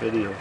vídeo.